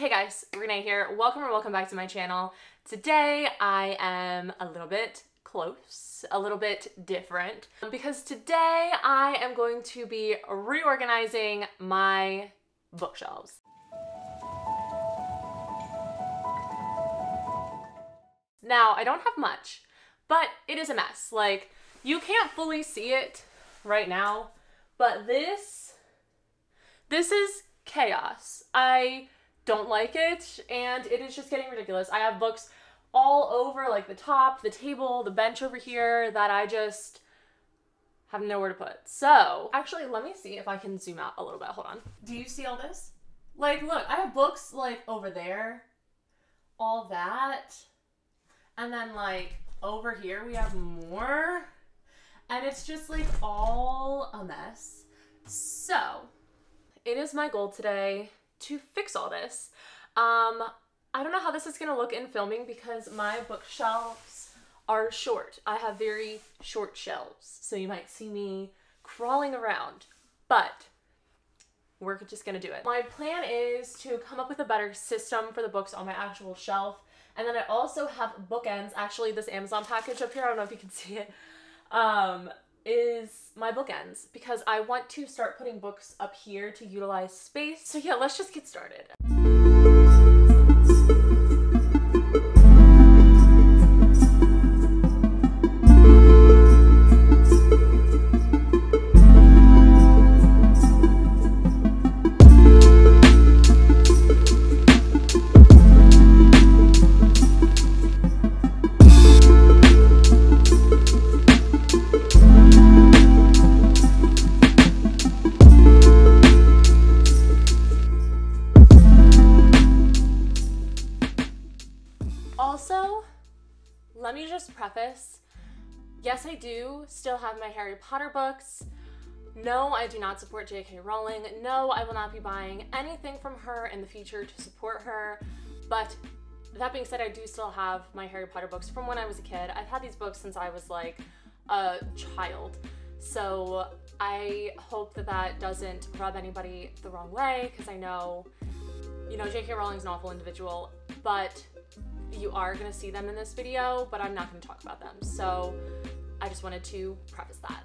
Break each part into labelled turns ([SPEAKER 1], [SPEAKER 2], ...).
[SPEAKER 1] Hey guys, Renee here. Welcome or welcome back to my channel. Today I am a little bit close, a little bit different, um, because today I am going to be reorganizing my bookshelves. Now, I don't have much, but it is a mess. Like, you can't fully see it right now, but this, this is chaos. I don't like it, and it is just getting ridiculous. I have books all over, like the top, the table, the bench over here, that I just have nowhere to put. So, actually, let me see if I can zoom out a little bit. Hold on. Do you see all this? Like, look, I have books, like, over there, all that, and then, like, over here we have more, and it's just, like, all a mess. So, it is my goal today to fix all this. Um, I don't know how this is gonna look in filming because my bookshelves are short. I have very short shelves, so you might see me crawling around, but we're just gonna do it. My plan is to come up with a better system for the books on my actual shelf. And then I also have bookends. Actually, this Amazon package up here, I don't know if you can see it, um, is my bookends because I want to start putting books up here to utilize space. So yeah, let's just get started. Preface yes, I do still have my Harry Potter books. No, I do not support J.K. Rowling. No, I will not be buying anything from her in the future to support her. But that being said, I do still have my Harry Potter books from when I was a kid. I've had these books since I was like a child. So I hope that that doesn't rub anybody the wrong way because I know, you know, J.K. Rowling's an awful individual, but you are going to see them in this video, but I'm not going to talk about them. So I just wanted to preface that.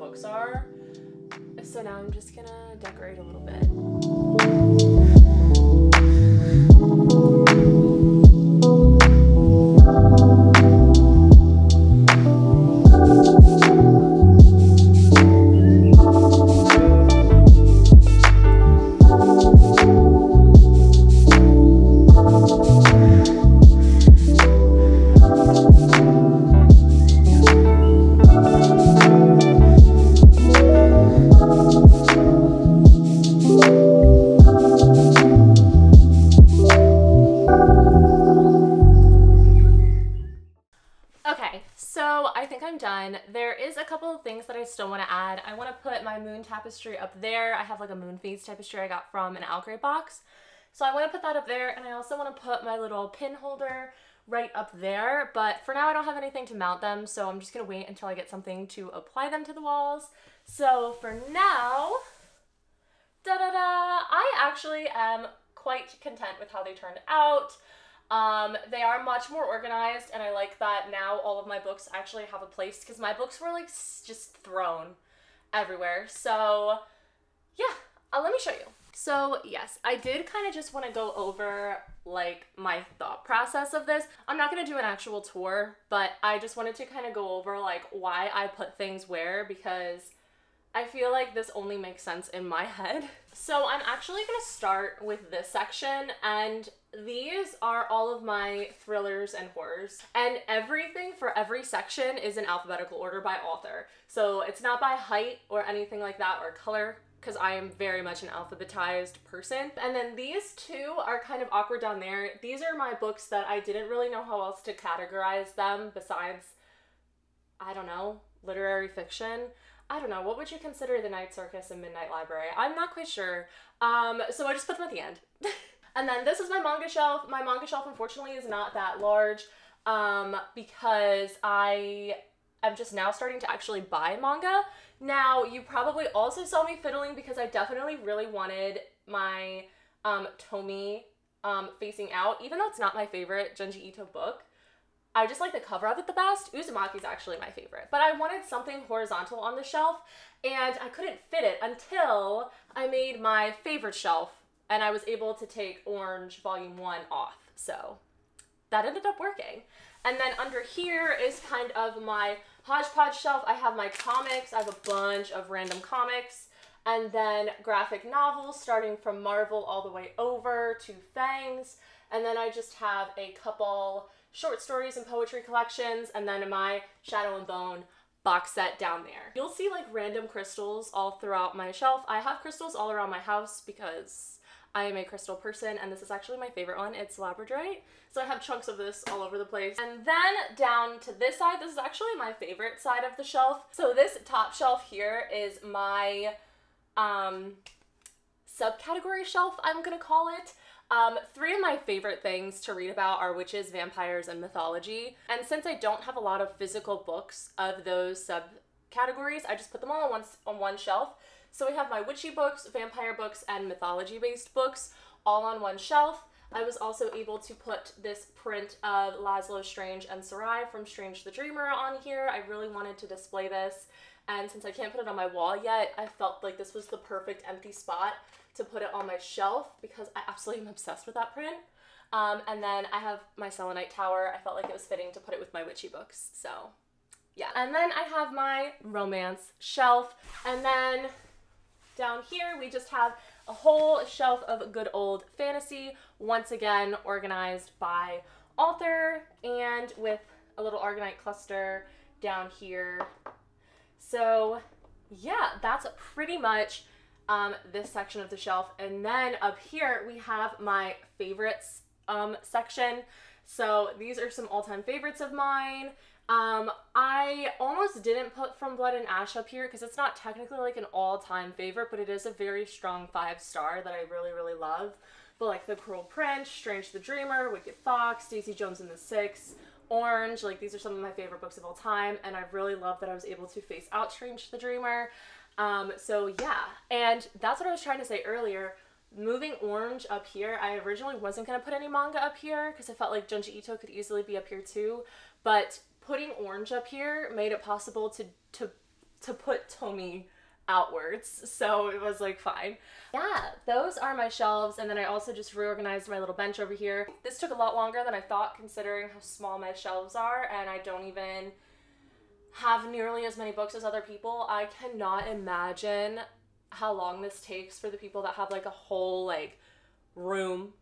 [SPEAKER 1] Books are. So now I'm just gonna decorate a little bit. So I think I'm done. There is a couple of things that I still want to add. I want to put my moon tapestry up there. I have like a moon phase tapestry I got from an OwlCrate box. So I want to put that up there and I also want to put my little pin holder right up there. But for now I don't have anything to mount them, so I'm just going to wait until I get something to apply them to the walls. So for now, da-da-da, I actually am quite content with how they turned out. Um, they are much more organized, and I like that now all of my books actually have a place because my books were like just thrown everywhere. So, yeah, uh, let me show you. So, yes, I did kind of just want to go over like my thought process of this. I'm not going to do an actual tour, but I just wanted to kind of go over like why I put things where because I feel like this only makes sense in my head. So I'm actually going to start with this section and these are all of my thrillers and horrors. And everything for every section is in alphabetical order by author. So it's not by height or anything like that or color because I am very much an alphabetized person. And then these two are kind of awkward down there. These are my books that I didn't really know how else to categorize them besides, I don't know, literary fiction. I don't know, what would you consider the Night Circus and Midnight Library? I'm not quite sure. Um, so I just put them at the end. and then this is my manga shelf. My manga shelf, unfortunately, is not that large um, because I am just now starting to actually buy manga. Now, you probably also saw me fiddling because I definitely really wanted my um, Tomie um, facing out, even though it's not my favorite Junji Ito book. I just like the cover of it the best. Uzumaki is actually my favorite. But I wanted something horizontal on the shelf, and I couldn't fit it until I made my favorite shelf, and I was able to take Orange Volume 1 off. So that ended up working. And then under here is kind of my hodgepodge shelf. I have my comics. I have a bunch of random comics. And then graphic novels starting from Marvel all the way over to Fangs. And then I just have a couple short stories and poetry collections, and then my Shadow and Bone box set down there. You'll see like random crystals all throughout my shelf. I have crystals all around my house because I am a crystal person, and this is actually my favorite one. It's labradorite. So I have chunks of this all over the place. And then down to this side, this is actually my favorite side of the shelf. So this top shelf here is my um, subcategory shelf, I'm gonna call it. Um, three of my favorite things to read about are witches, vampires, and mythology. And since I don't have a lot of physical books of those subcategories, I just put them all on one, on one shelf. So we have my witchy books, vampire books, and mythology-based books all on one shelf. I was also able to put this print of Lazlo Strange and Sarai from Strange the Dreamer on here. I really wanted to display this. And since I can't put it on my wall yet, I felt like this was the perfect empty spot to put it on my shelf because I absolutely am obsessed with that print. Um, and then I have my Selenite Tower. I felt like it was fitting to put it with my witchy books. So yeah. And then I have my romance shelf. And then down here we just have a whole shelf of good old fantasy, once again organized by author and with a little Aragonite cluster down here. So yeah, that's pretty much um, this section of the shelf. And then up here we have my favorites um, section. So these are some all-time favorites of mine. Um, I almost didn't put From Blood and Ash up here because it's not technically like an all-time favorite, but it is a very strong five star that I really, really love. But like The Cruel Prince, Strange the Dreamer, Wicked Fox, Daisy Jones and the Six, Orange, like these are some of my favorite books of all time, and I really love that I was able to face out Strange the Dreamer. Um, so yeah, and that's what I was trying to say earlier. moving orange up here, I originally wasn't going to put any manga up here because I felt like Junji Ito could easily be up here too, but putting orange up here made it possible to to to put Tomie outwards. So it was like fine. Yeah, those are my shelves and then I also just reorganized my little bench over here. This took a lot longer than I thought considering how small my shelves are and I don't even have nearly as many books as other people. I cannot imagine how long this takes for the people that have like a whole like room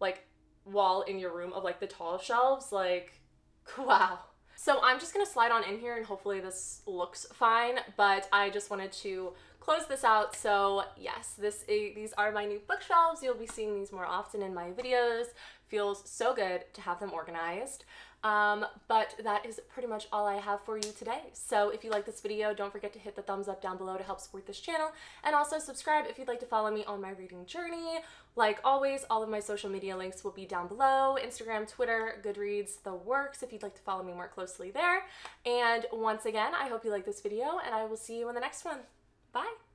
[SPEAKER 1] like wall in your room of like the tall shelves like wow so i'm just gonna slide on in here and hopefully this looks fine but i just wanted to close this out. So yes this these are my new bookshelves. You'll be seeing these more often in my videos. Feels so good to have them organized um, but that is pretty much all I have for you today. So if you like this video, don't forget to hit the thumbs up down below to help support this channel. And also subscribe if you'd like to follow me on my reading journey. Like always, all of my social media links will be down below. Instagram, Twitter, Goodreads, the works if you'd like to follow me more closely there. And once again, I hope you like this video and I will see you in the next one. Bye!